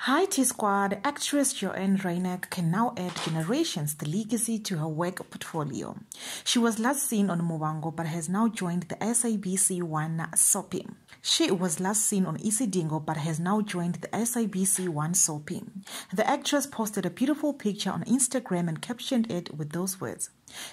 Hi T Squad, actress Jo-Anne Reyneke can now add generations the legacy to her work portfolio. She was last seen on Muvhango but has now joined the SABC One soapie. She was last seen on Isidingo but has now joined the SABC One soapie. The actress posted a beautiful picture on Instagram and captioned it with those words.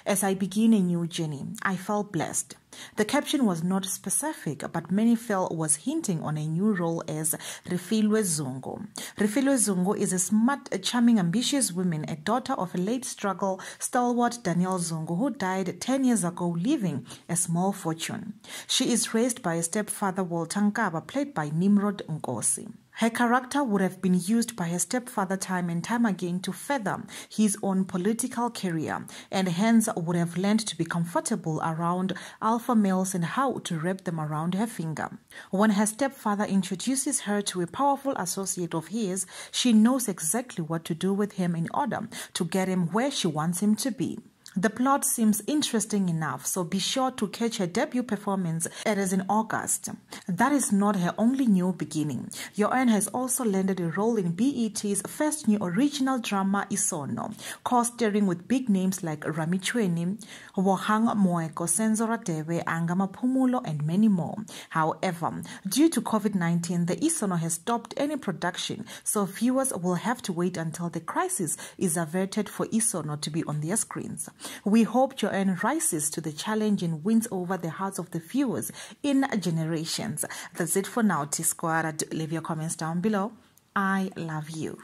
As I begin a new journey, I felt blessed. The caption was not specific, but many felt was hinting on a new role as Refilwe Zungu. Refilwe Zungu is a smart, charming, ambitious woman, a daughter of a late struggle stalwart Daniel Zungu, who died 10 years ago, leaving a small fortune. She is raised by a stepfather, Walter Nkaba, played by Nimrod Nkosi. Her character would have been used by her stepfather time and time again to further his own political career, and hence would have learned to be comfortable around alpha males and how to wrap them around her finger. When her stepfather introduces her to a powerful associate of his, she knows exactly what to do with him in order to get him where she wants him to be. The plot seems interesting enough, so be sure to catch her debut performance. It is in August. That is not her only new beginning. Jo-Anne has also landed a role in BET's first new original drama Isono, co-starring with big names like Rami Chuene, Wohang Moeko, Senzo Radebe, Angama Pumulo, and many more. However, due to COVID-19, the Isono has stopped any production, so viewers will have to wait until the crisis is averted for Isono to be on their screens. We hope Jo-Anne rises to the challenge and wins over the hearts of the viewers in generations. That's it for now, T Squad. Leave your comments down below. I love you.